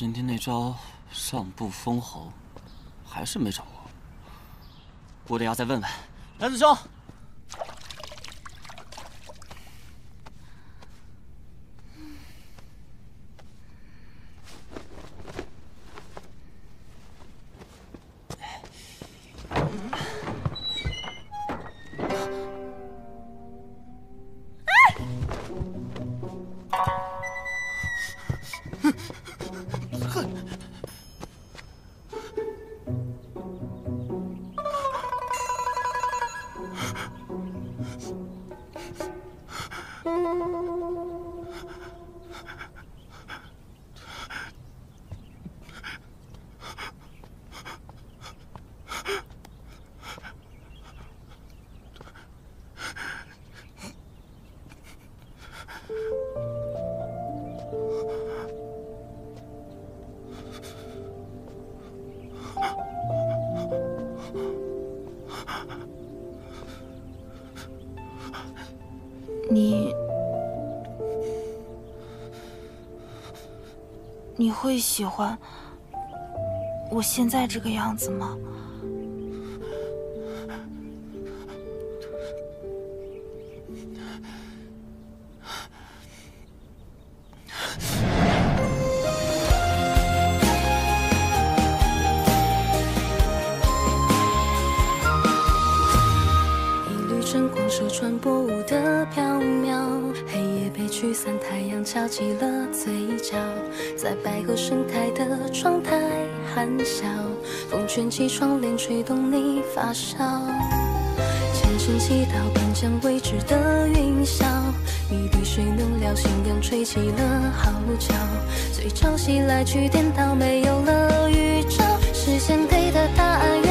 今天那招上不封侯，还是没掌握。我得要再问问蓝子兄。你会喜欢我现在这个样子吗？翘起了嘴角，在百合盛开的窗台含笑，风卷起窗帘，吹动你发梢。虔诚祈祷，边疆未知的云霄，一滴水能疗，信仰吹起了号角，随潮汐来去颠倒，没有了预兆，视线给的答案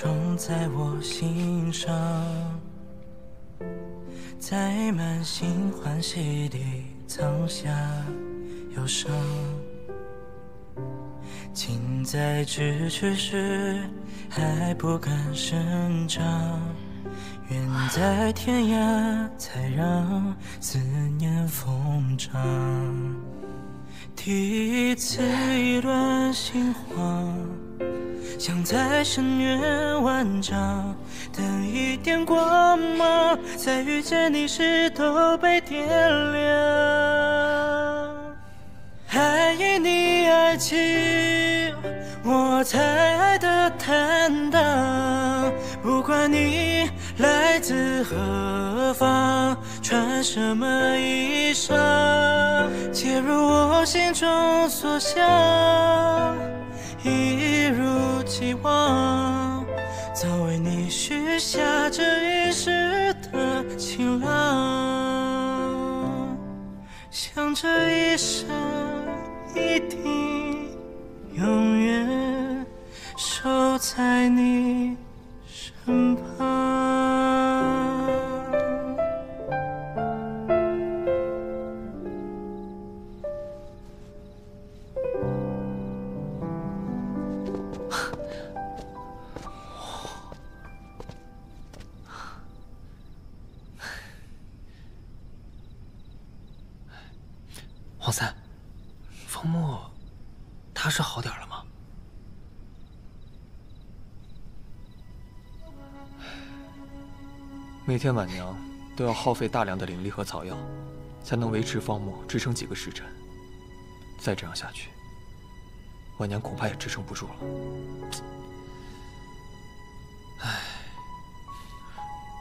种，在我心上，载满心欢喜地藏下忧伤。近在咫尺时，还不敢声张，远在天涯，才让思念疯长。第一次意乱心慌，想在深渊万丈，等一点光芒，在遇见你时都被点亮。还因你爱情，我才爱得坦荡。不管你来自何方，穿什么衣裳，皆如我心中所想，一如既往，早为你许下这一世的情郎。想这一生一定永远守在你身旁。黄三，方墨，他是好点了吗？每天晚娘都要耗费大量的灵力和草药，才能维持方墨支撑几个时辰。再这样下去，晚娘恐怕也支撑不住了。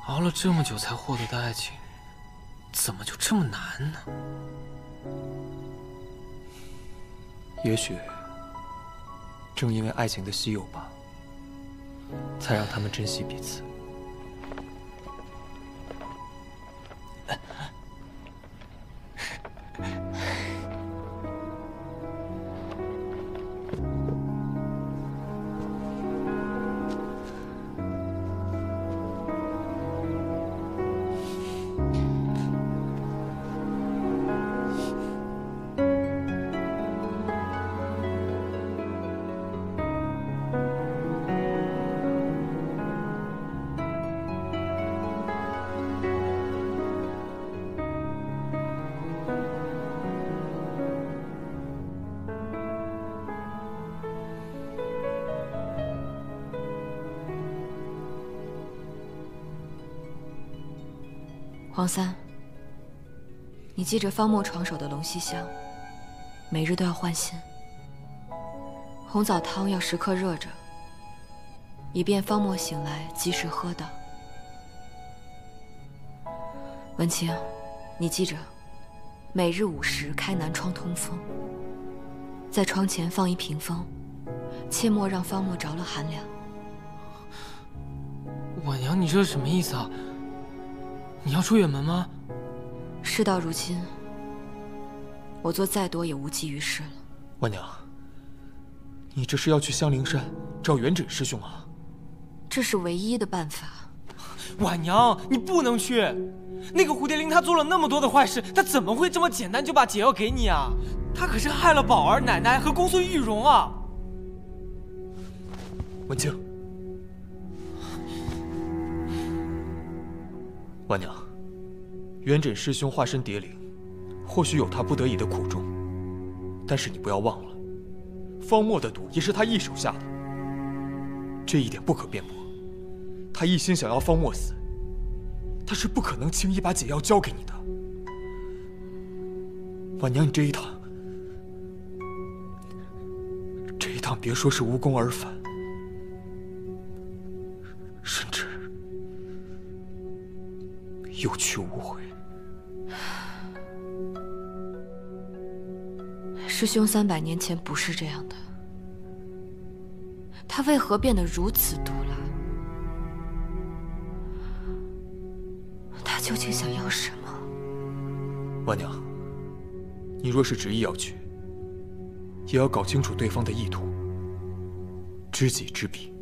熬了这么久才获得的爱情，怎么就这么难呢？也许正因为爱情的稀有吧，才让他们珍惜彼此。王三，你记着方墨床首的龙息香，每日都要换新。红枣汤要时刻热着，以便方墨醒来及时喝到。文清，你记着，每日午时开南窗通风，在窗前放一屏风，切莫让方墨着了寒凉。婉娘，你这是什么意思啊？你要出远门吗？事到如今，我做再多也无济于事了。婉娘，你这是要去香灵山找元稹师兄啊？这是唯一的办法。婉娘，你不能去！那个蝴蝶灵他做了那么多的坏事，他怎么会这么简单就把解药给你啊？他可是害了宝儿、奶奶和公孙玉容啊！文清。婉娘，元稹师兄化身蝶灵，或许有他不得已的苦衷，但是你不要忘了，方墨的毒也是他一手下的，这一点不可辩驳。他一心想要方墨死，他是不可能轻易把解药交给你的。婉娘，你这一趟，这一趟别说是无功而返。有去无回。师兄三百年前不是这样的，他为何变得如此毒辣？他究竟想要什么？婉娘，你若是执意要去，也要搞清楚对方的意图，知己知彼，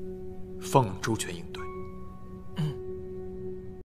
方能周全应对。